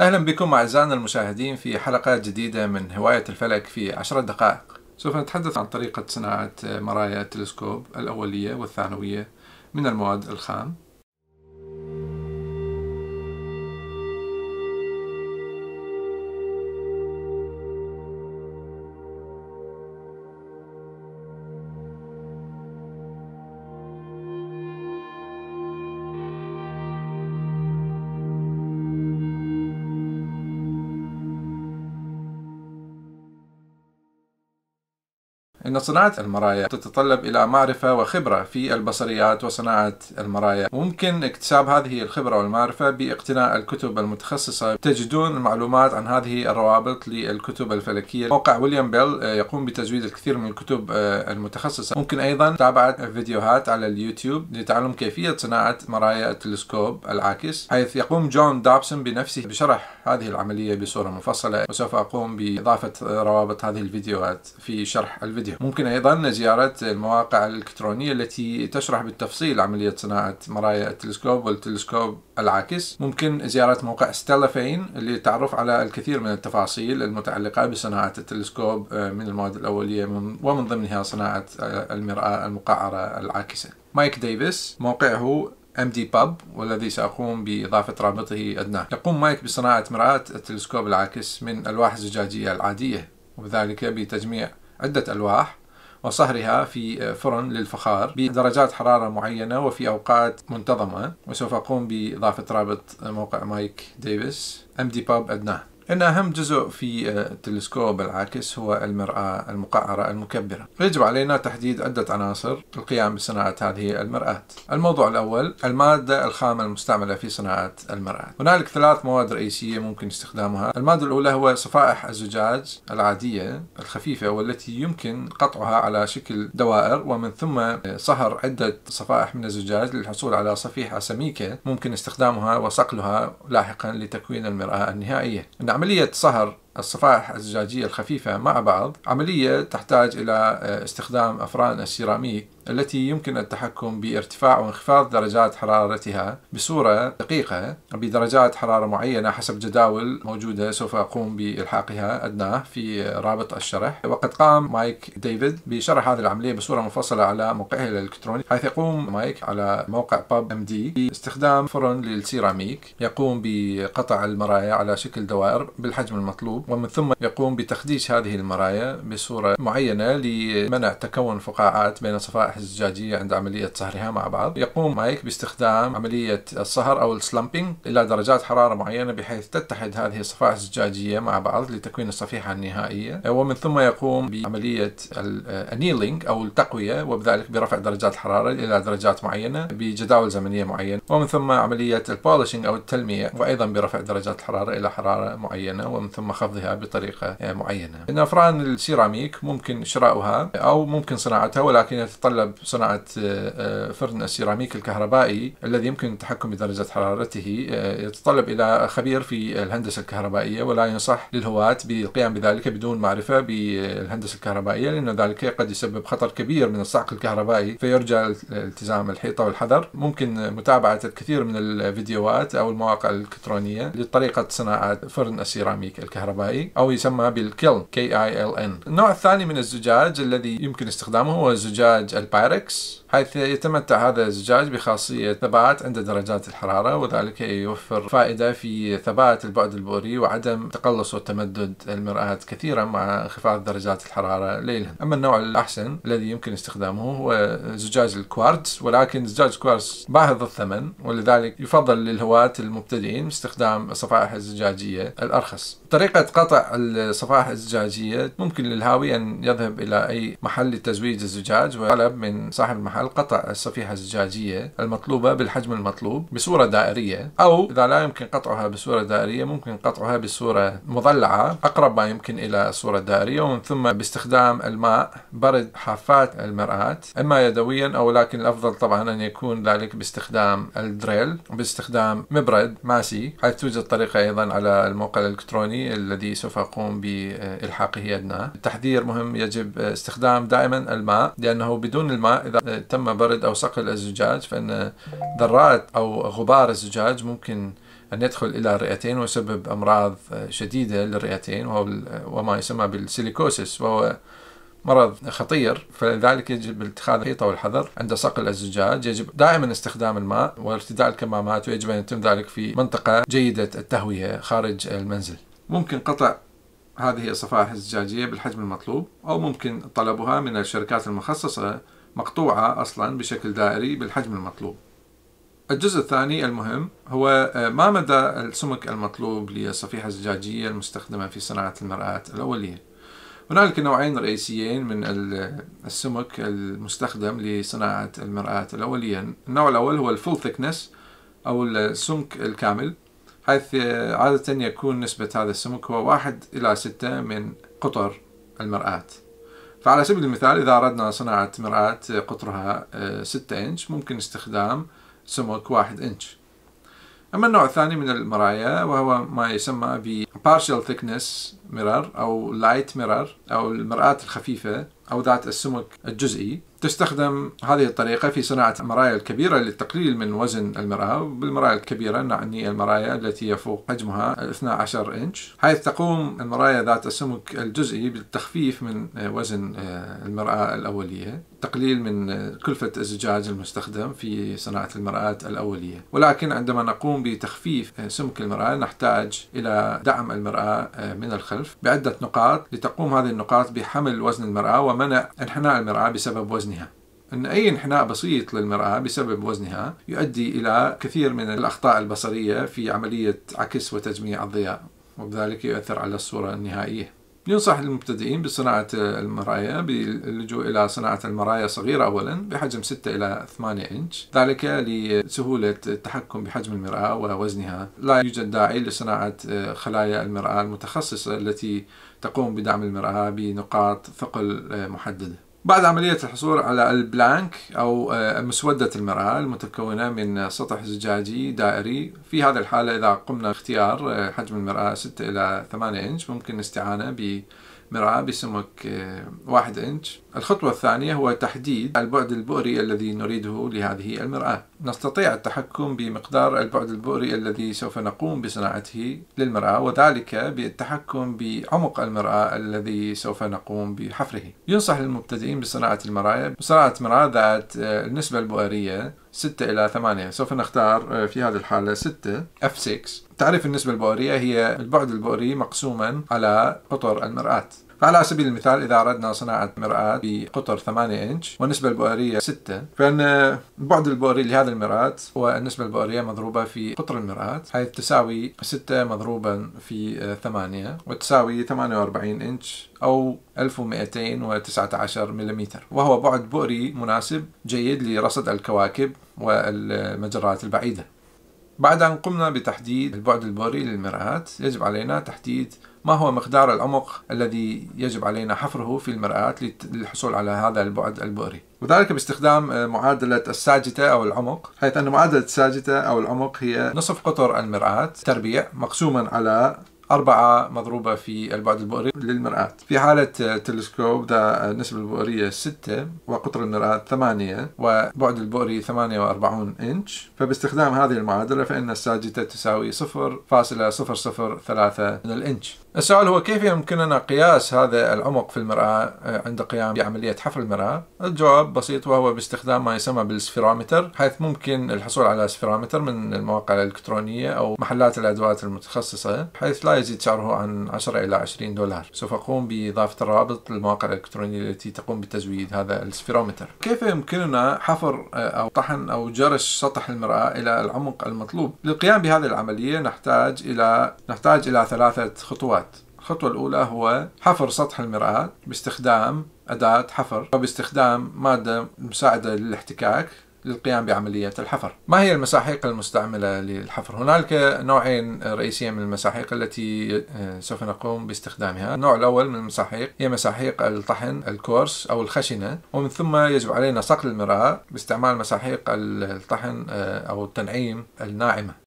أهلا بكم أعزائنا المشاهدين في حلقة جديدة من هواية الفلك في عشرة دقائق. سوف نتحدث عن طريقة صناعة مرايا التلسكوب الأولية والثانوية من المواد الخام. إن صناعة المرايا تتطلب إلى معرفة وخبرة في البصريات وصناعة المرايا. ممكن اكتساب هذه الخبرة والمعرفة باقتناء الكتب المتخصصة. تجدون المعلومات عن هذه الروابط للكتب الفلكية. موقع ويليام بيل يقوم بتزويد الكثير من الكتب المتخصصة. ممكن أيضا متابعة فيديوهات على اليوتيوب لتعلم كيفية صناعة مرايا التلسكوب العاكس حيث يقوم جون دابسون بنفسه بشرح هذه العملية بصورة مفصلة وسوف أقوم بإضافة روابط هذه الفيديوهات في شرح الفيديو. ممكن أيضا زيارة المواقع الإلكترونية التي تشرح بالتفصيل عملية صناعة مرايا التلسكوب والتلسكوب العاكس. ممكن زيارة موقع ستيلا فين للتعرف على الكثير من التفاصيل المتعلقة بصناعة التلسكوب آه، من المواد الأولية ومن ضمنها صناعة آه، المرآة المقعرة العاكسة. مايك ديفيس موقعه باب والذي سأقوم بإضافة رابطه أدناه. يقوم مايك بصناعة مرآة التلسكوب العاكس من ألواح الزجاجية العادية وذلك بتجميع عدة ألواح وصهرها في فرن للفخار بدرجات حرارة معينة وفي أوقات منتظمة وسوف أقوم بإضافة رابط موقع مايك ديفيس. باب أدناه إن أهم جزء في آه، التلسكوب العاكس هو المرآة المقعرة المكبرة. يجب علينا تحديد عدة عناصر للقيام بصناعة هذه المرآة. الموضوع الأول المادة الخام المستعملة في صناعة المرآة. هنالك ثلاث مواد رئيسية ممكن استخدامها. المادة الأولى هو صفائح الزجاج العادية الخفيفة والتي يمكن قطعها على شكل دوائر ومن ثم صهر عدة صفائح من الزجاج للحصول على صفيحة سميكة ممكن استخدامها وصقلها لاحقا لتكوين المرآة النهائية. عملية صهر الصفائح الزجاجية الخفيفة مع بعض عملية تحتاج إلى آه، استخدام أفران السيراميك التي يمكن التحكم بارتفاع وانخفاض درجات حرارتها بصورة دقيقة بدرجات حرارة معينة حسب جداول موجودة سوف أقوم بإلحاقها أدناه في رابط الشرح. وقد قام مايك ديفيد بشرح هذه العملية بصورة مفصلة على موقعه الإلكتروني حيث يقوم مايك على موقع باب ام دي باستخدام فرن للسيراميك يقوم بقطع المرايا على شكل دوائر بالحجم المطلوب ومن ثم يقوم بتخديش هذه المرايا بصورة معينة لمنع تكون فقاعات بين صفائح الزجاجية عند عملية صهرها مع بعض. يقوم مايك باستخدام عملية الصهر أو ال slumping إلى درجات حرارة معينة بحيث تتحد هذه الصفائح الزجاجية مع بعض لتكوين الصفيحة النهائية. ومن ثم يقوم بعملية ال annealing أو التقوية وبذلك برفع درجات الحرارة إلى درجات معينة بجداول زمنية معينة. ومن ثم عملية ال polishing أو التلميع وأيضا برفع درجات الحرارة إلى حرارة معينة. ومن ثم خفضها بطريقة معينة. إن أفران السيراميك ممكن شراؤها أو ممكن صناعتها ولكن يتطلب صناعة آه، آه، فرن السيراميك الكهربائي الذي يمكن التحكم بدرجة حرارته آه، يتطلب إلى خبير في الهندسة الكهربائية ولا ينصح للهواة بالقيام بذلك بدون معرفة بالهندسة الكهربائية لأن ذلك قد يسبب خطر كبير من الصعق الكهربائي فيرجى التزام الحيطة والحذر. ممكن متابعة الكثير من الفيديوهات أو المواقع الإلكترونية لطريقة صناعة فرن السيراميك الكهربائي. أو يسمى بال kiln K I L N. النوع الثاني من الزجاج الذي يمكن استخدامه هو زجاج البايركس. حيث يتمتع هذا الزجاج بخاصية ثبات عند درجات الحرارة وذلك يوفر فائدة في ثبات البعد البؤري وعدم تقلص وتمدد المرآة كثيرا مع انخفاض درجات الحرارة ليلا. أما النوع الأحسن الذي يمكن استخدامه هو زجاج الكوارتز ولكن زجاج الكوارتز باهظ الثمن ولذلك يفضل للهواة المبتدئين استخدام الصفائح الزجاجية الأرخص. طريقة قطع الصفائح الزجاجية ممكن للهاوي أن يذهب إلى أي محل لتزويج الزجاج وطلب من صاحب المحل المحل قطع الصفيحة الزجاجية المطلوبة بالحجم المطلوب بصورة دائرية أو إذا لا يمكن قطعها بصورة دائرية ممكن قطعها بصورة مضلعة أقرب ما يمكن إلى الصورة الدائرية ومن ثم باستخدام الماء برد حافات المرآة إما يدويا أو لكن الأفضل طبعا أن يكون ذلك باستخدام الدريل باستخدام مبرد ماسي حيث توجد طريقة أيضا على الموقع الإلكتروني الذي سوف أقوم بإلحاقه أدناه التحذير مهم يجب استخدام دائما الماء لأنه بدون الماء إذا تم برد أو صقل الزجاج فإن ذرات أو غبار الزجاج ممكن أن يدخل إلى الرئتين ويسبب أمراض شديدة للرئتين وما يسمى بالسيليكوسيس وهو مرض خطير. فلذلك يجب اتخاذ الخطة والحذر عند صقل الزجاج. يجب دائما استخدام الماء وارتداء الكمامات ويجب أن يتم ذلك في منطقة جيدة التهوية خارج المنزل. ممكن قطع هذه الصفائح الزجاجية بالحجم المطلوب أو ممكن طلبها من الشركات المخصصة مقطوعة أصلا بشكل دائري بالحجم المطلوب. الجزء الثاني المهم هو آه، ما مدى السمك المطلوب للصفيحة الزجاجية المستخدمة في صناعة المرآة الأولية؟ هنالك نوعين رئيسيين من السمك المستخدم لصناعة المرآة الأولية. النوع الأول هو الفول ثيكنس أو السمك الكامل حيث عادة يكون نسبة هذا السمك هو واحد إلى ستة من قطر المرآة. فعلى سبيل المثال إذا أردنا صناعة مرآة قطرها ستة إنش ممكن استخدام سمك واحد إنش. أما النوع الثاني من المرايا وهو ما يسمى ب partial thickness mirror أو light mirror أو المرآة الخفيفة أو ذات السمك الجزئي. تستخدم هذه الطريقة في صناعة المرايا الكبيرة للتقليل من وزن المرآة. وبالمرايا الكبيرة نعني المرايا التي يفوق حجمها 12 إنش حيث تقوم المرايا ذات السمك الجزئي بالتخفيف من وزن آه، المرآة الأولية. تقليل من كلفة الزجاج المستخدم في صناعة المرآة الأولية. ولكن عندما نقوم بتخفيف سمك المرآة نحتاج إلى دعم المرآة آه، من الخلف بعدة نقاط لتقوم هذه النقاط بحمل وزن المرآة ومنع انحناء المرآة بسبب وزنها. أن أي انحناء بسيط للمرآة بسبب وزنها يؤدي إلى كثير من الأخطاء البصرية في عملية عكس وتجميع الضياء وبذلك يؤثر على الصورة النهائية. ينصح المبتدئين بصناعة المرايا باللجوء إلى صناعة المرايا صغيرة أولا بحجم 6 إلى 8 إنش. ذلك لسهولة التحكم بحجم المرآة ووزنها. لا يوجد داعي لصناعة خلايا المرآة المتخصصة التي تقوم بدعم المرآة بنقاط ثقل محددة بعد عملية الحصول على البلانك أو آه، مسودة المرآة المتكونة من سطح زجاجي دائري. في هذه الحالة إذا قمنا اختيار آه، حجم المرآة 6 إلى 8 إنش ممكن الاستعانة مرآة بسمك آه، واحد إنش. الخطوة الثانية هو تحديد البعد البؤري الذي نريده لهذه المرآة نستطيع التحكم بمقدار البعد البؤري الذي سوف نقوم بصناعته للمرآة وذلك بالتحكم بعمق المرآة الذي سوف نقوم بحفره. ينصح للمبتدئين بصناعة المرايا بصناعة مرآة ذات آه، النسبة البؤرية 6 إلى 8 سوف نختار آه، في هذه الحالة 6 F6 تعريف النسبة البؤرية هي البعد البؤري مقسوما على قطر المرآة. فعلى سبيل المثال إذا أردنا صناعة مرآة بقطر 8 إنش والنسبة البؤرية 6 فإن البعد البؤري لهذا المرآة هو النسبة البؤرية مضروبة في قطر المرآة حيث تساوي 6 مضروبا في 8 وتساوي 48 إنش أو 1219 ملم وهو بعد بؤري مناسب جيد لرصد الكواكب والمجرات البعيدة. بعد أن قمنا بتحديد البعد البؤري للمرآة يجب علينا تحديد ما هو مقدار العمق الذي يجب علينا حفره في المرآة للحصول على هذا البعد البؤري وذلك باستخدام آه، معادلة الساجتة أو العمق حيث أن معادلة الساجتة أو العمق هي نصف قطر المرآة تربيع مقسوما على أربعة مضروبة في البعد البؤري للمرآة. في حالة تلسكوب ذا النسبة البؤرية 6 وقطر المرآة 8 وبعد البؤري 48 إنش. فباستخدام هذه المعادلة فإن الساجتة تساوي 0.003 من الإنش. السؤال هو كيف يمكننا قياس هذا العمق في المرآة آه، عند قيام بعملية حفر المرآة؟ الجواب بسيط وهو باستخدام ما يسمى بالسفيرومتر حيث ممكن الحصول على سفيرومتر من المواقع الإلكترونية أو محلات الأدوات المتخصصة حيث لا يزيد سعره عن 10 إلى 20 دولار سوف أقوم بإضافة الرابط للمواقع الإلكترونية التي تقوم بتزويد هذا السفيرومتر كيف يمكننا حفر آه، أو طحن أو جرش سطح المرآة إلى العمق المطلوب؟ للقيام بهذه العملية نحتاج إلى نحتاج إلى ثلاثة خطوات الخطوة الأولى هو حفر سطح المرآة باستخدام أداة حفر وباستخدام مادة مساعدة للاحتكاك للقيام بعملية الحفر. ما هي المساحيق المستعملة للحفر؟ هنالك نوعين رئيسيين من المساحيق التي آه، سوف نقوم باستخدامها. النوع الأول من المساحيق هي مساحيق الطحن الكورس أو الخشنة ومن ثم يجب علينا صقل المرآة باستعمال مساحيق الطحن آه، أو التنعيم الناعمة.